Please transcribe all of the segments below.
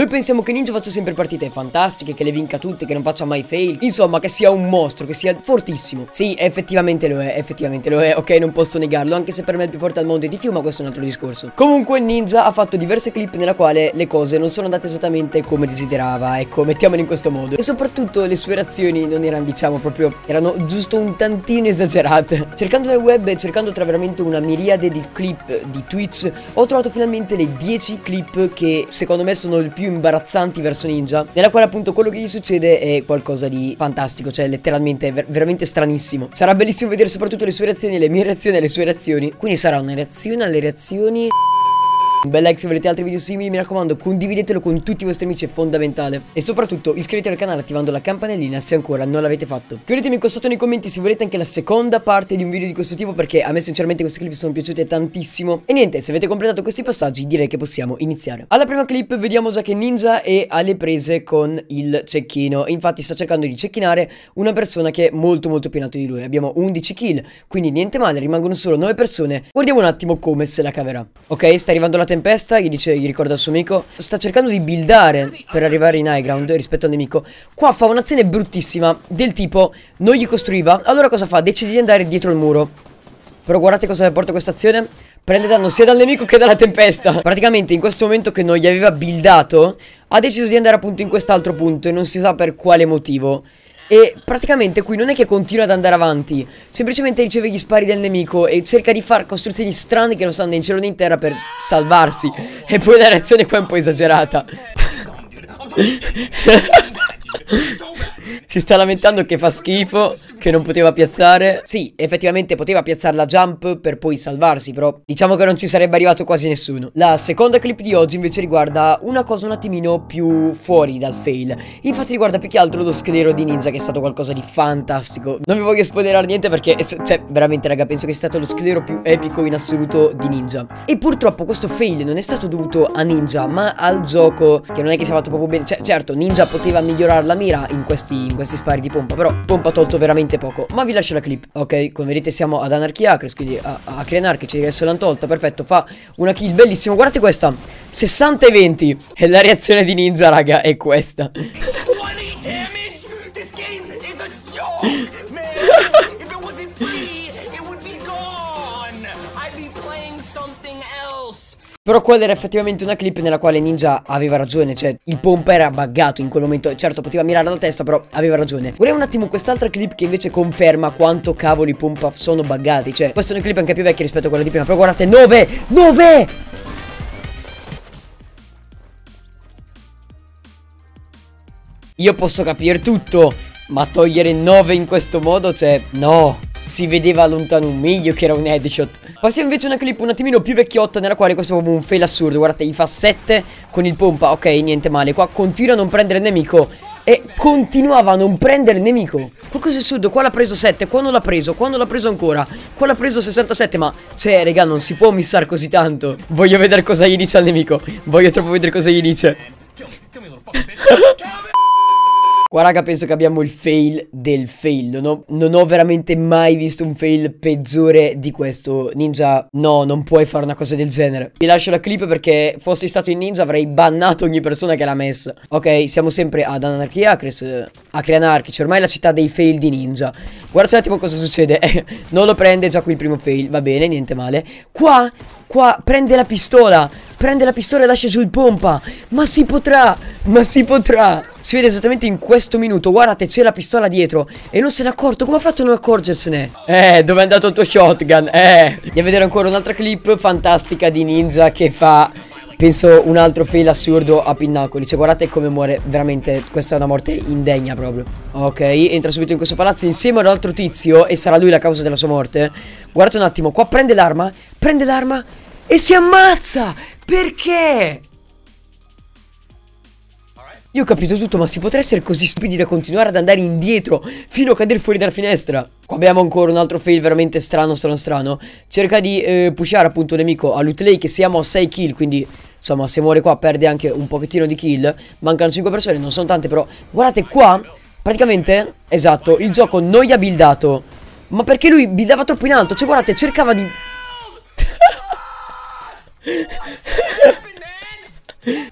Noi pensiamo che Ninja faccia sempre partite fantastiche, che le vinca tutte, che non faccia mai fail. Insomma, che sia un mostro, che sia fortissimo. Sì, effettivamente lo è, effettivamente lo è. Ok, non posso negarlo, anche se per me è il più forte al mondo di Fiu, ma questo è un altro discorso. Comunque Ninja ha fatto diverse clip nella quale le cose non sono andate esattamente come desiderava, ecco, mettiamolo in questo modo. E soprattutto le sue reazioni non erano, diciamo, proprio, erano giusto un tantino esagerate. Cercando nel web e cercando tra veramente una miriade di clip di Twitch, ho trovato finalmente le 10 clip che secondo me sono le più imbarazzanti verso Ninja, nella quale appunto quello che gli succede è qualcosa di fantastico, cioè letteralmente ver veramente stranissimo. Sarà bellissimo vedere soprattutto le sue reazioni, le mie reazioni e le sue reazioni. Quindi sarà una reazione alle reazioni... Un bel like se volete altri video simili, mi raccomando condividetelo con tutti i vostri amici, è fondamentale. E soprattutto iscrivetevi al canale attivando la campanellina se ancora non l'avete fatto. Chiedetemi qua sotto nei commenti se volete anche la seconda parte di un video di questo tipo perché a me sinceramente queste clip sono piaciute tantissimo. E niente, se avete completato questi passaggi direi che possiamo iniziare. Alla prima clip vediamo già che Ninja è alle prese con il cecchino. Infatti sta cercando di cecchinare una persona che è molto molto più in alto di lui. Abbiamo 11 kill, quindi niente male, rimangono solo 9 persone. Guardiamo un attimo come se la caverà. Ok, sta arrivando la tempesta, gli dice, gli ricorda al suo amico Sta cercando di buildare per arrivare in high ground rispetto al nemico. Qua fa un'azione bruttissima del tipo non gli costruiva Allora cosa fa? Decide di andare dietro il muro. Però guardate cosa porta questa azione. Prende danno sia dal nemico che dalla tempesta. Praticamente in questo momento che non gli aveva buildato Ha deciso di andare appunto in quest'altro punto E non si sa per quale motivo e praticamente qui non è che continua ad andare avanti. Semplicemente riceve gli spari del nemico E cerca di fare costruzioni strane che non stanno né in cielo né in terra per salvarsi. E poi la reazione qua è un po' esagerata si sta lamentando che fa schifo, che non poteva piazzare. Sì, effettivamente poteva piazzare la jump per poi salvarsi, però diciamo che non ci sarebbe arrivato quasi nessuno. La seconda clip di oggi invece riguarda una cosa un attimino più fuori dal fail. Infatti riguarda più che altro lo sclero di Ninja che è stato qualcosa di fantastico. Non vi voglio spoilerare niente perché, cioè, veramente raga, penso che sia stato lo sclero più epico in assoluto di Ninja. E purtroppo questo fail non è stato dovuto a Ninja, ma al gioco, che non è che sia fatto proprio bene. Cioè, certo, Ninja poteva migliorare la mira in questi, in questi spari di pompa Però pompa ha tolto veramente poco. Ma vi lascio la clip Ok, come vedete siamo ad Anarchia Acres Quindi a, a Crianarch ci adesso l'hanno tolta Perfetto, fa una kill bellissima. Guardate questa 60 e 20 E la reazione di Ninja raga è questa però quella era effettivamente una clip nella quale Ninja aveva ragione Cioè il pompa era buggato in quel momento. Certo poteva mirare alla testa però aveva ragione. Vorrei un attimo quest'altra clip che invece conferma quanto cavolo i pompa sono buggati Cioè questa è una clip anche più vecchia rispetto a quella di prima Però guardate 9 9 Io posso capire tutto Ma togliere 9 in questo modo cioè no si vedeva lontano un miglio che era un headshot. Passiamo invece a una clip un attimino più vecchiotta Nella quale questo è proprio un fail assurdo. Guardate, gli fa 7 con il pompa Ok, niente male. Qua continua a non prendere il nemico E continuava a non prendere il nemico. Qualcosa è assurdo Qua l'ha preso 7 Qua non l'ha preso Qua non l'ha preso ancora Qua l'ha preso 67 Ma, cioè, raga, non si può missare così tanto. Voglio vedere cosa gli dice al nemico Voglio troppo vedere cosa gli dice Qua raga penso che abbiamo il fail del fail. Non ho, non ho, veramente mai visto un fail peggiore di questo. Ninja no non puoi fare una cosa del genere. Vi lascio la clip perché fossi stato in Ninja avrei bannato ogni persona che l'ha messa. Ok siamo sempre ad Anarchia Acres Acre Anarchici ormai la città dei fail di Ninja Guardate un attimo cosa succede. Non lo prende già qui il primo fail va bene niente male. Qua Qua prende la pistola. Prende la pistola e lascia giù il pompa. Ma si potrà Ma si potrà. Si vede esattamente in questo minuto. Guardate c'è la pistola dietro. E non se n'è accorto. Come ha fatto a non accorgersene? Eh dove è andato il tuo shotgun? Eh. Andiamo a vedere ancora un'altra clip fantastica di Ninja Che fa Penso un altro fail assurdo a Pinnacoli. Cioè guardate come muore Veramente. Questa è una morte indegna proprio. Ok entra subito in questo palazzo insieme ad un altro tizio E sarà lui la causa della sua morte. Guardate un attimo. Qua prende l'arma Prende l'arma E si ammazza! Perché? Io ho capito tutto, ma si potrà essere così stupidi da continuare ad andare indietro fino a cadere fuori dalla finestra? Qua abbiamo ancora un altro fail veramente strano, strano, strano. Cerca di eh, pushare appunto il nemico a Loot Lake, siamo a 6 kill, quindi insomma se muore qua perde anche un pochettino di kill. Mancano 5 persone, non sono tante però. Guardate qua, praticamente, esatto, il gioco non gli ha buildato. Ma perché lui buildava troppo in alto, cioè guardate, cercava di...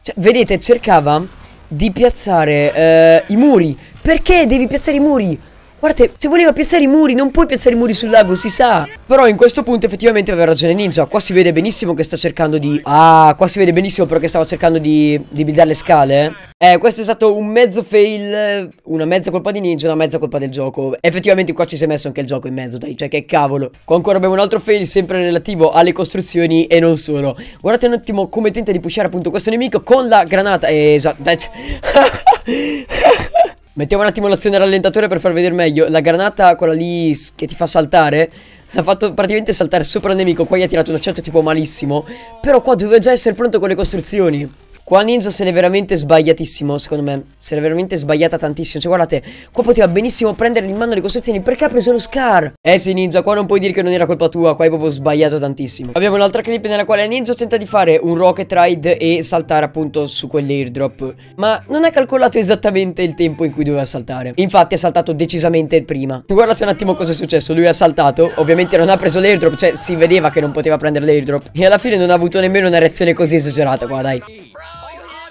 Cioè, vedete, cercava di piazzare eh, i muri. Perché devi piazzare i muri? Guardate, se voleva piazzare i muri, non puoi piazzare i muri sul lago, si sa. Però in questo punto effettivamente aveva ragione Ninja. Qua si vede benissimo che sta cercando di... Ah, qua si vede benissimo però che stava cercando di, di buildare le scale. Eh, questo è stato un mezzo fail, una mezza colpa di Ninja, una mezza colpa del gioco. Effettivamente qua ci si è messo anche il gioco in mezzo, dai, cioè che cavolo. Qua ancora abbiamo un altro fail sempre relativo alle costruzioni e non solo. Guardate un attimo come tenta di pushare appunto questo nemico con la granata. Eh, esatto. Mettiamo un attimo l'azione rallentatore per far vedere meglio. La granata, quella lì che ti fa saltare L'ha fatto praticamente saltare sopra il nemico Qua gli ha tirato uno certo tipo malissimo. Però qua doveva già essere pronto con le costruzioni Qua Ninja se l'è veramente sbagliatissimo, secondo me. Se l'è veramente sbagliata tantissimo. Cioè, guardate, qua poteva benissimo prendere in mano le costruzioni. Perché ha preso lo Scar? Eh sì, Ninja, qua non puoi dire che non era colpa tua. Qua hai proprio sbagliato tantissimo. Abbiamo un'altra clip nella quale Ninja tenta di fare un rocket ride e saltare appunto su quell'airdrop. Ma non ha calcolato esattamente il tempo in cui doveva saltare. Infatti ha saltato decisamente prima. Guardate un attimo cosa è successo. Lui ha saltato, ovviamente non ha preso l'airdrop. Cioè, si vedeva che non poteva prendere l'airdrop. E alla fine non ha avuto nemmeno una reazione così esagerata. Qua, dai.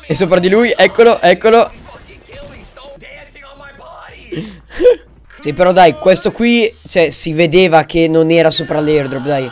E sopra di lui, eccolo, eccolo. Sì però dai, questo qui Cioè si vedeva che non era sopra l'airdrop, dai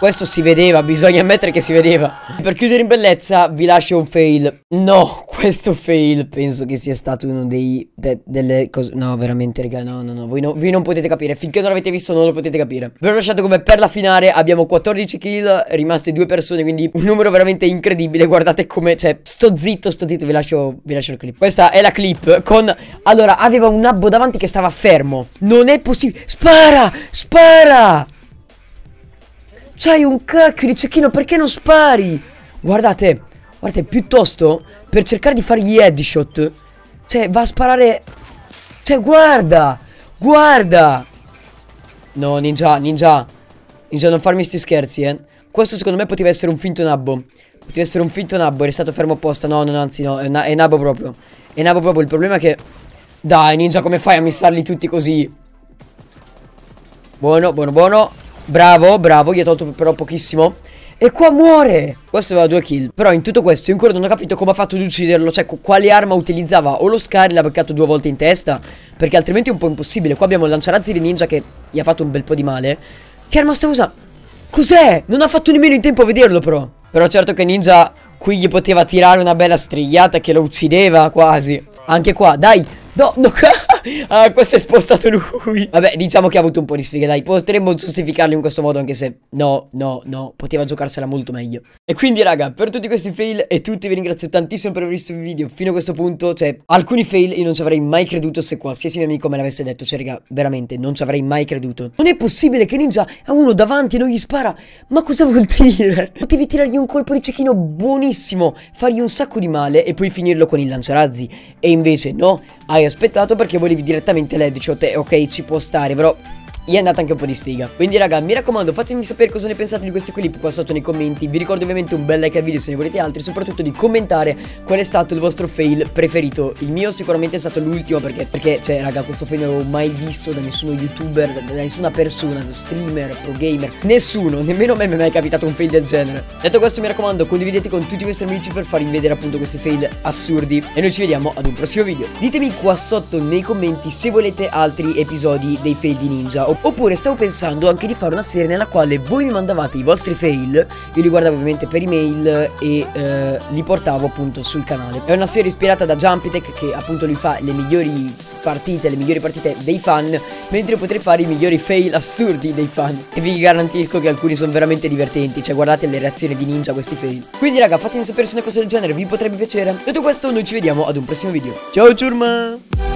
questo si vedeva, bisogna ammettere che si vedeva. Per chiudere in bellezza vi lascio un fail. No, questo fail penso che sia stato uno dei... De, delle cose... No, veramente, raga, no, no, no. Voi, no. voi non potete capire. Finché non l'avete visto non lo potete capire. Vi ho lasciato come per la finale abbiamo 14 kill, rimaste due persone, quindi un numero veramente incredibile. Guardate come... Cioè, sto zitto, sto zitto, vi lascio, vi lascio il clip. Questa è la clip con... Allora, aveva un nabbo davanti che stava fermo. Non è possibile. Spara! Spara! C'hai un cacchio di cecchino, perché non spari? Guardate, guardate, piuttosto per cercare di fare gli headshot, cioè va a sparare... Cioè, guarda, guarda! No, ninja, ninja, ninja, non farmi sti scherzi, eh. Questo secondo me poteva essere un finto nabbo. Poteva essere un finto nabbo, è stato fermo apposta. No, no, anzi no, è, na è nabbo proprio. È nabbo proprio, il problema è che... Dai, ninja, come fai a missarli tutti così? Buono, buono, buono. Bravo, bravo, gli ha tolto però pochissimo. E qua muore! Questo aveva due kill. Però in tutto questo io ancora non ho capito come ha fatto ad ucciderlo. Cioè quale arma utilizzava? O lo Scar l'ha beccato due volte in testa? Perché altrimenti è un po' impossibile. Qua abbiamo il lanciarazzi di ninja che gli ha fatto un bel po' di male. Che arma sta usando? Cos'è? Non ha fatto nemmeno in tempo a vederlo però. Però certo che ninja qui gli poteva tirare una bella strigliata che lo uccideva quasi. Anche qua, dai No, no, ah, questo è spostato lui. Vabbè, diciamo che ha avuto un po' di sfiga, dai. Potremmo giustificarlo in questo modo, anche se no, no, no, poteva giocarsela molto meglio. E quindi, raga, per tutti questi fail e tutti vi ringrazio tantissimo per aver visto il video fino a questo punto. Cioè, alcuni fail io non ci avrei mai creduto se qualsiasi mio amico me l'avesse detto. Cioè, raga, veramente, non ci avrei mai creduto. Non è possibile che Ninja ha uno davanti e non gli spara. Ma cosa vuol dire? Potevi tirargli un colpo di cecchino buonissimo, fargli un sacco di male e poi finirlo con il lanciarazzi. E invece no, hai aspettato perché volevi direttamente l'headshot ok ci può stare però gli è andata anche un po' di sfiga. Quindi raga mi raccomando fatemi sapere cosa ne pensate di questi clip qua sotto nei commenti. Vi ricordo ovviamente un bel like al video se ne volete altri Soprattutto di commentare qual è stato il vostro fail preferito. Il mio sicuramente è stato l'ultimo perché, perché cioè raga questo fail non l'ho mai visto da nessuno youtuber Da, da nessuna persona, da streamer, pro gamer Nessuno, nemmeno a me mi è mai capitato un fail del genere. Detto questo mi raccomando condividete con tutti i vostri amici per farvi vedere appunto questi fail assurdi. E noi ci vediamo ad un prossimo video. Ditemi qua sotto nei commenti se volete altri episodi dei fail di ninja Oppure stavo pensando anche di fare una serie nella quale voi mi mandavate i vostri fail Io li guardavo ovviamente per email e eh, li portavo appunto sul canale. È una serie ispirata da Jumpitech che appunto lui fa le migliori partite, le migliori partite dei fan Mentre io potrei fare i migliori fail assurdi dei fan. E vi garantisco che alcuni sono veramente divertenti Cioè guardate le reazioni di ninja a questi fail. Quindi raga fatemi sapere se una cosa del genere vi potrebbe piacere. Detto questo noi ci vediamo ad un prossimo video. Ciao ciurma